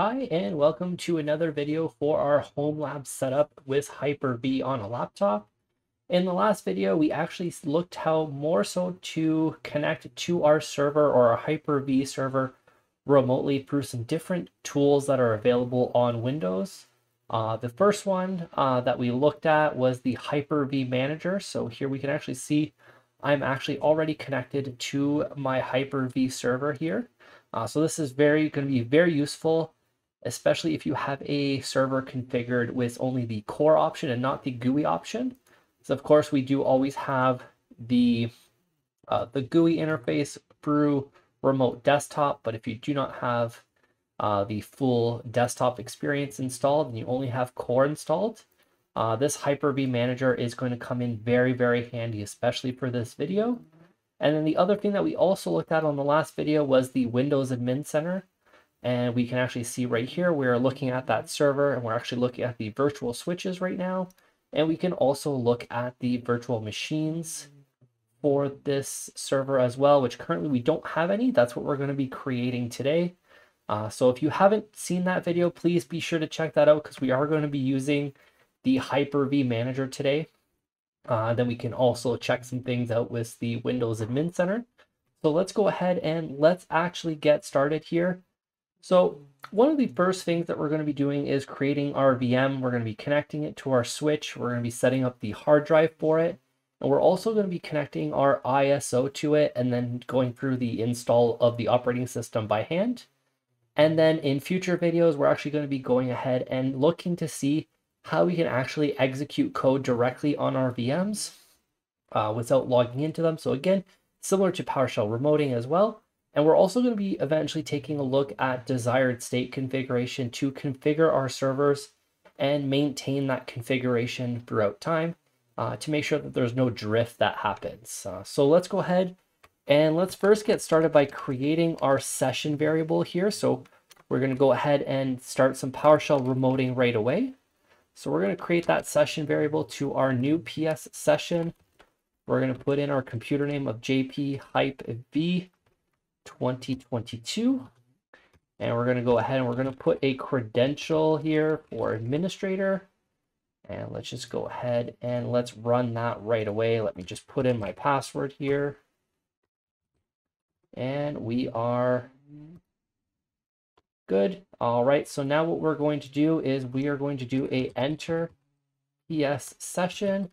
Hi, and welcome to another video for our home lab setup with Hyper-V on a laptop. In the last video, we actually looked how more so to connect to our server or our Hyper-V server remotely through some different tools that are available on Windows. Uh, the first one uh, that we looked at was the Hyper-V Manager. So here we can actually see I'm actually already connected to my Hyper-V server here. Uh, so this is very going to be very useful especially if you have a server configured with only the core option and not the GUI option. So of course we do always have the uh, the GUI interface through remote desktop, but if you do not have uh, the full desktop experience installed and you only have core installed, uh, this Hyper-V Manager is going to come in very, very handy, especially for this video. And then the other thing that we also looked at on the last video was the Windows Admin Center. And we can actually see right here, we're looking at that server and we're actually looking at the virtual switches right now. And we can also look at the virtual machines for this server as well, which currently we don't have any. That's what we're going to be creating today. Uh, so if you haven't seen that video, please be sure to check that out because we are going to be using the Hyper-V Manager today. Uh, then we can also check some things out with the Windows Admin Center. So let's go ahead and let's actually get started here. So one of the first things that we're going to be doing is creating our VM. We're going to be connecting it to our switch. We're going to be setting up the hard drive for it. And we're also going to be connecting our ISO to it and then going through the install of the operating system by hand. And then in future videos, we're actually going to be going ahead and looking to see how we can actually execute code directly on our VMs uh, without logging into them. So again, similar to PowerShell remoting as well. And we're also going to be eventually taking a look at desired state configuration to configure our servers and maintain that configuration throughout time uh, to make sure that there's no drift that happens. Uh, so let's go ahead and let's first get started by creating our session variable here. So we're going to go ahead and start some PowerShell remoting right away. So we're going to create that session variable to our new PS session. We're going to put in our computer name of JP Hype V 2022. And we're going to go ahead and we're going to put a credential here for administrator. And let's just go ahead and let's run that right away. Let me just put in my password here. And we are good. All right, so now what we're going to do is we are going to do a enter PS session.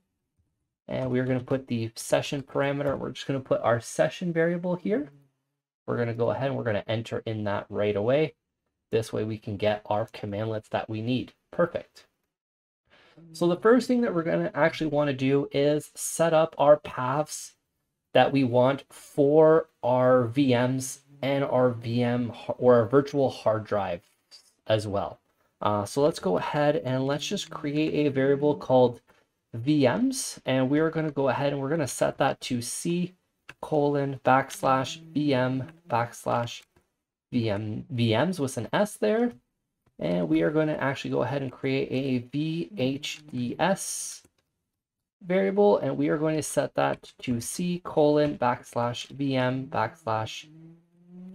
And we're going to put the session parameter. We're just going to put our session variable here. We're going to go ahead and we're going to enter in that right away. This way we can get our commandlets that we need. Perfect. So the first thing that we're going to actually want to do is set up our paths that we want for our VMs and our VM or our virtual hard drive as well. Uh, so let's go ahead and let's just create a variable called VMs. And we're going to go ahead and we're going to set that to C colon backslash VM backslash VM VMs with an S there. And we are going to actually go ahead and create a VHDS variable and we are going to set that to C colon backslash VM backslash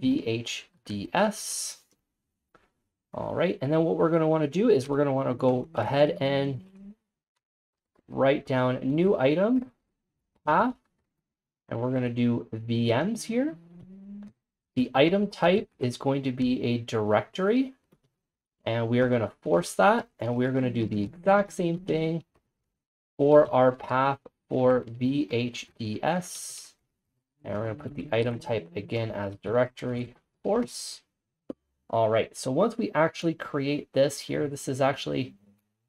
VHDS. All right, and then what we're going to want to do is we're going to want to go ahead and write down new item path and we're going to do VMs here. The item type is going to be a directory, and we are going to force that, and we're going to do the exact same thing for our path for VHDS. And we're going to put the item type again as directory force. All right, so once we actually create this here, this is actually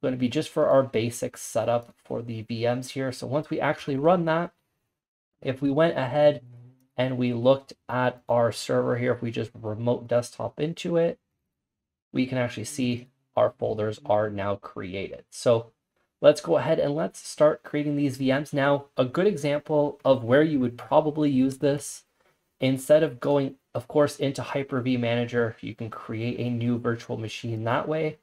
going to be just for our basic setup for the VMs here. So once we actually run that, if we went ahead and we looked at our server here, if we just remote desktop into it, we can actually see our folders are now created. So let's go ahead and let's start creating these VMs. Now, a good example of where you would probably use this, instead of going, of course, into Hyper-V Manager, you can create a new virtual machine that way,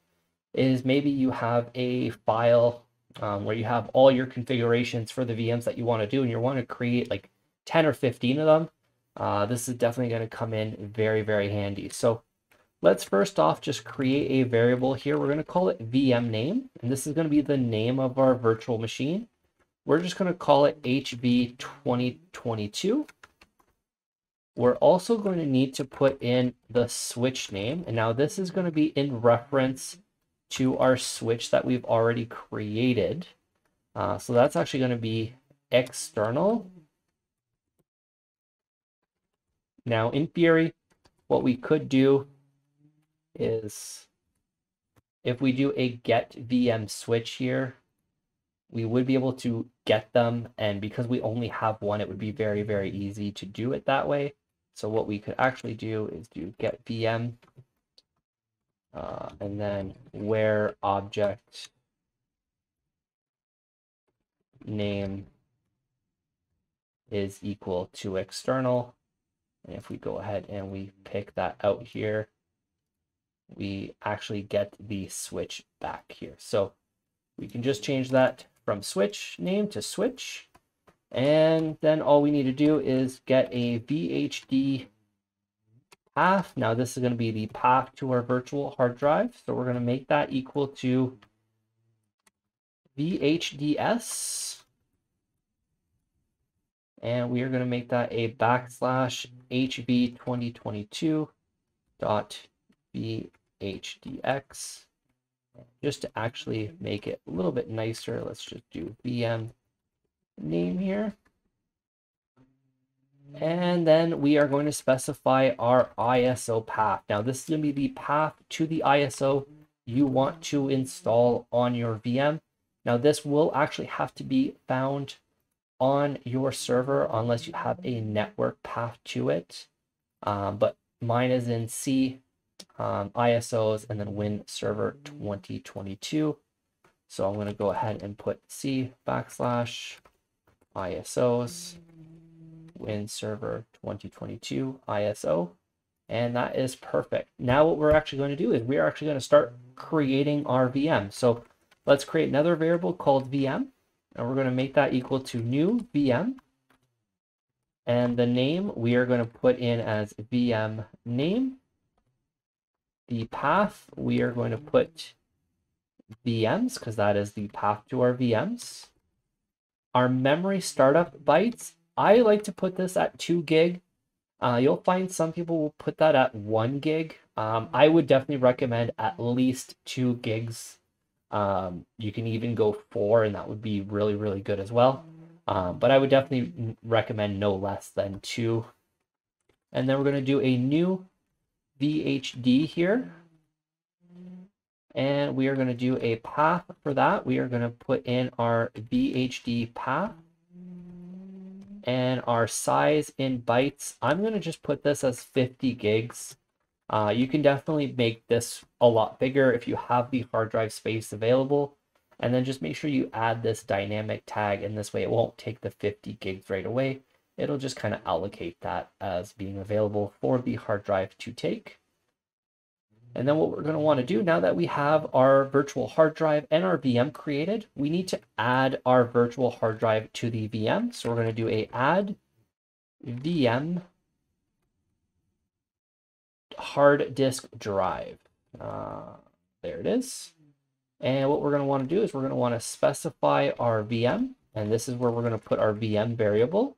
is maybe you have a file um, where you have all your configurations for the VMs that you want to do and you want to create like 10 or 15 of them, uh, this is definitely going to come in very, very handy. So let's first off just create a variable here. We're going to call it VM name, and this is going to be the name of our virtual machine. We're just going to call it HV2022. We're also going to need to put in the switch name. And now this is going to be in reference to our switch that we've already created. Uh, so that's actually going to be external. Now in theory, what we could do is if we do a get VM switch here, we would be able to get them. And because we only have one, it would be very, very easy to do it that way. So what we could actually do is do get VM uh, and then where object name is equal to external. And if we go ahead and we pick that out here, we actually get the switch back here. So we can just change that from switch name to switch. And then all we need to do is get a VHD path. Now this is going to be the path to our virtual hard drive. So we're going to make that equal to VHDS. And we are going to make that a backslash HV 2022 dot VHDX. Just to actually make it a little bit nicer, let's just do VM name here. And then we are going to specify our ISO path. Now this is going to be the path to the ISO you want to install on your VM. Now this will actually have to be found on your server unless you have a network path to it. Um, but mine is in C, um, ISOs, and then Win Server 2022. So I'm going to go ahead and put C backslash ISOs Win Server 2022 ISO. And that is perfect. Now what we're actually going to do is we are actually going to start creating our VM. So let's create another variable called VM. And we're going to make that equal to new VM. And the name we are going to put in as VM name. The path we are going to put VMs because that is the path to our VMs. Our memory startup bytes I like to put this at two gig. Uh, you'll find some people will put that at one gig. Um, I would definitely recommend at least two gigs. Um, you can even go four, and that would be really, really good as well. Um, but I would definitely recommend no less than two. And then we're going to do a new VHD here. And we are going to do a path for that. We are going to put in our VHD path and our size in bytes, I'm going to just put this as 50 gigs. Uh, you can definitely make this a lot bigger if you have the hard drive space available. And then just make sure you add this dynamic tag in this way. It won't take the 50 gigs right away. It'll just kind of allocate that as being available for the hard drive to take. And then what we're going to want to do now that we have our virtual hard drive and our VM created, we need to add our virtual hard drive to the VM. So we're going to do a add VM hard disk drive. Uh, there it is. And what we're going to want to do is we're going to want to specify our VM. And this is where we're going to put our VM variable.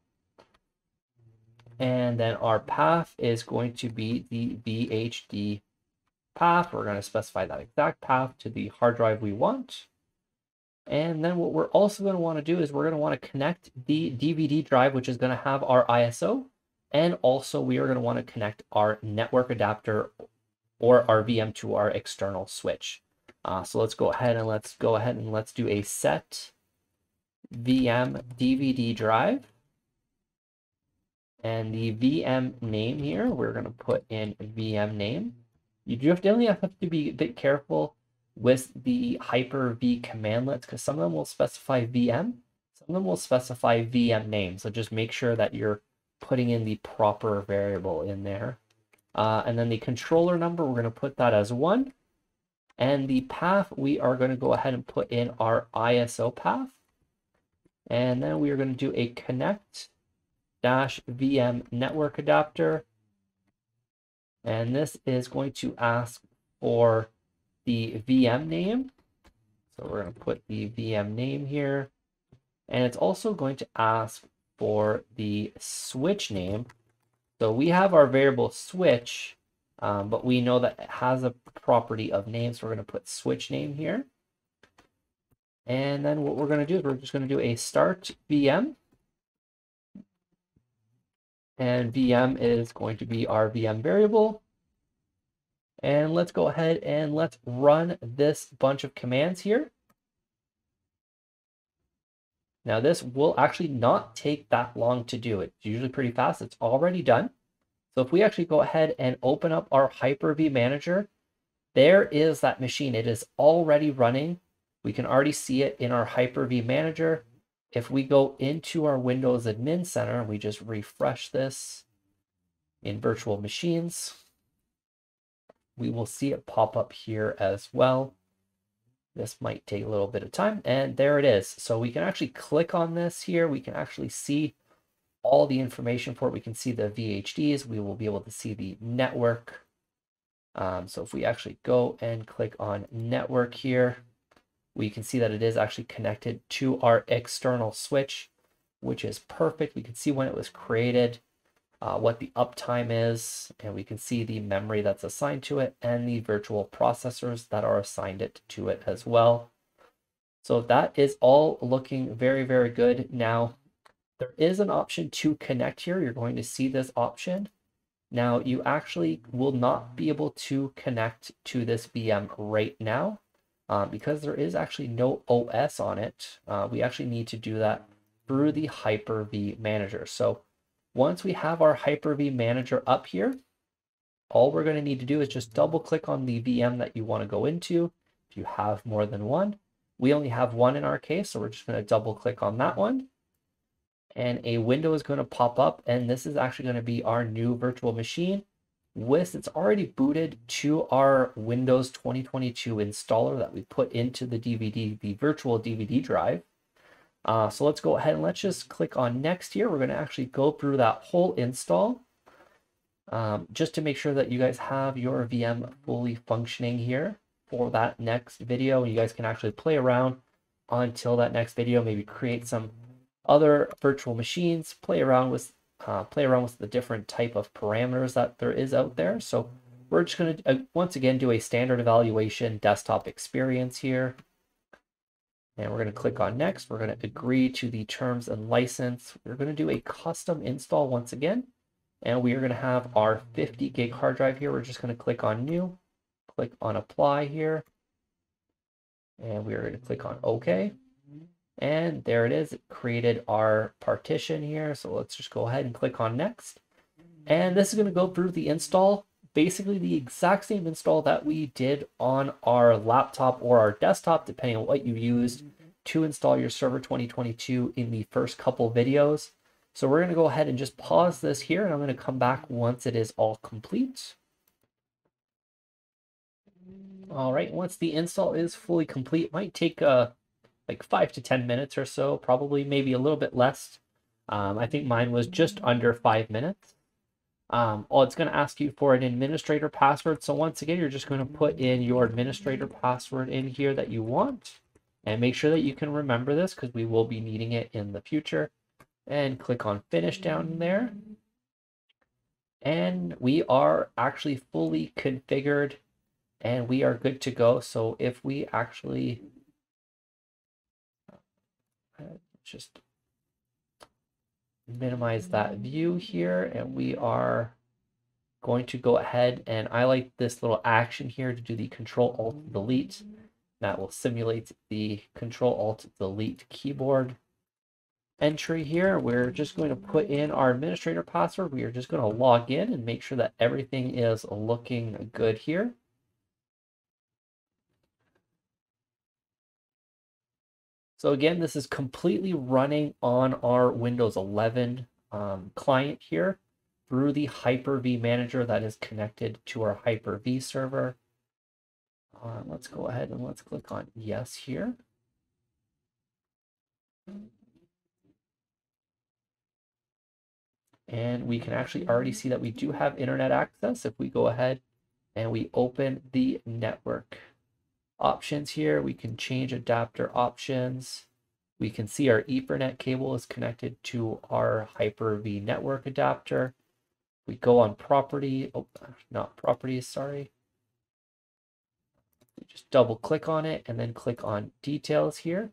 And then our path is going to be the VHD path. We're going to specify that exact path to the hard drive we want. And then what we're also going to want to do is we're going to want to connect the DVD drive, which is going to have our ISO. And also we are going to want to connect our network adapter or our VM to our external switch. Uh, so let's go ahead and let's go ahead and let's do a set VM DVD drive. And the VM name here, we're going to put in VM name. You definitely have to be a bit careful with the Hyper-V commandlets because some of them will specify VM, some of them will specify VM name. So just make sure that you're putting in the proper variable in there. Uh, and then the controller number, we're going to put that as one. And the path, we are going to go ahead and put in our ISO path. And then we are going to do a connect dash VM network adapter And this is going to ask for the VM name. So we're going to put the VM name here. And it's also going to ask for the switch name. So we have our variable switch, um, but we know that it has a property of name. So we're going to put switch name here. And then what we're going to do is we're just going to do a start VM. And VM is going to be our VM variable. And let's go ahead and let's run this bunch of commands here. Now this will actually not take that long to do. It's usually pretty fast. It's already done. So if we actually go ahead and open up our Hyper-V Manager, there is that machine. It is already running. We can already see it in our Hyper-V Manager. If we go into our Windows Admin Center, and we just refresh this in virtual machines, we will see it pop up here as well. This might take a little bit of time and there it is. So we can actually click on this here. We can actually see all the information for it. We can see the VHDs. We will be able to see the network. Um, so if we actually go and click on network here, we can see that it is actually connected to our external switch, which is perfect. We can see when it was created uh, what the uptime is, and we can see the memory that's assigned to it and the virtual processors that are assigned it to it as well. So that is all looking very, very good. Now, there is an option to connect here. You're going to see this option. Now, you actually will not be able to connect to this VM right now uh, because there is actually no OS on it. Uh, we actually need to do that through the Hyper-V Manager. So once we have our Hyper-V Manager up here, all we're going to need to do is just double click on the VM that you want to go into. If you have more than one, we only have one in our case, so we're just going to double click on that one. And a window is going to pop up, and this is actually going to be our new virtual machine. With it's already booted to our Windows 2022 installer that we put into the DVD, the virtual DVD drive. Uh, so let's go ahead and let's just click on next here. We're going to actually go through that whole install um, just to make sure that you guys have your VM fully functioning here for that next video. You guys can actually play around until that next video, maybe create some other virtual machines, play around with uh, play around with the different type of parameters that there is out there. So we're just going to, uh, once again, do a standard evaluation desktop experience here. And we're going to click on next. We're going to agree to the terms and license. We're going to do a custom install once again. And we are going to have our 50 gig hard drive here. We're just going to click on new, click on apply here. And we are going to click on OK. And there it is. It created our partition here. So let's just go ahead and click on next. And this is going to go through the install basically the exact same install that we did on our laptop or our desktop, depending on what you used to install your Server 2022 in the first couple videos. So we're going to go ahead and just pause this here, and I'm going to come back once it is all complete. All right, once the install is fully complete, it might take uh, like five to 10 minutes or so, probably maybe a little bit less. Um, I think mine was just under five minutes. Um, oh, it's going to ask you for an administrator password. So once again, you're just going to put in your administrator password in here that you want and make sure that you can remember this because we will be needing it in the future and click on finish down there. And we are actually fully configured and we are good to go. So if we actually just minimize that view here and we are going to go ahead and I like this little action here to do the control alt delete. That will simulate the control alt delete keyboard entry here. We're just going to put in our administrator password. We are just going to log in and make sure that everything is looking good here So again, this is completely running on our Windows 11 um, client here through the Hyper-V manager that is connected to our Hyper-V server. Uh, let's go ahead and let's click on yes here. and we can actually already see that we do have internet access if we go ahead and we open the network options here. We can change adapter options. We can see our Ethernet cable is connected to our Hyper-V network adapter. We go on property, oh, not properties, sorry. We just double click on it and then click on details here.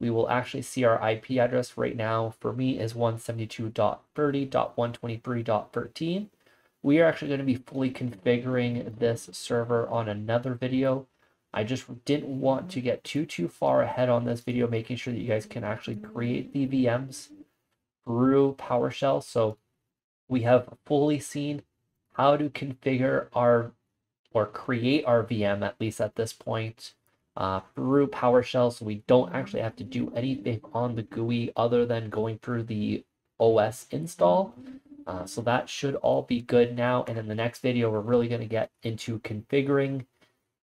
We will actually see our IP address right now for me is 172.30.123.13. We are actually going to be fully configuring this server on another video. I just didn't want to get too, too far ahead on this video, making sure that you guys can actually create the VMs through PowerShell. So we have fully seen how to configure our or create our VM, at least at this point, uh, through PowerShell. So we don't actually have to do anything on the GUI other than going through the OS install. Uh, so that should all be good now. And in the next video, we're really going to get into configuring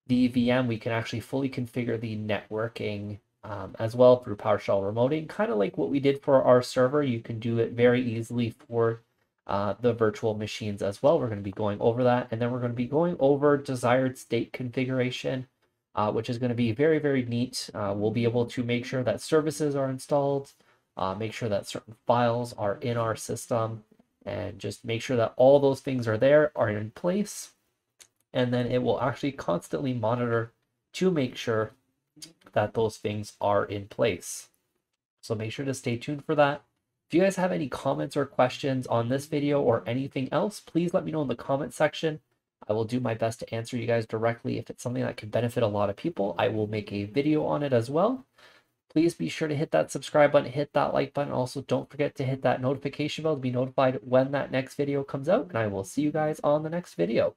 the VM, we can actually fully configure the networking um, as well through PowerShell remoting, kind of like what we did for our server. You can do it very easily for uh, the virtual machines as well. We're going to be going over that, and then we're going to be going over desired state configuration, uh, which is going to be very, very neat. Uh, we'll be able to make sure that services are installed, uh, make sure that certain files are in our system, and just make sure that all those things are there, are in place and then it will actually constantly monitor to make sure that those things are in place. So make sure to stay tuned for that. If you guys have any comments or questions on this video or anything else, please let me know in the comment section. I will do my best to answer you guys directly. If it's something that can benefit a lot of people, I will make a video on it as well. Please be sure to hit that subscribe button, hit that like button. Also, don't forget to hit that notification bell to be notified when that next video comes out. And I will see you guys on the next video.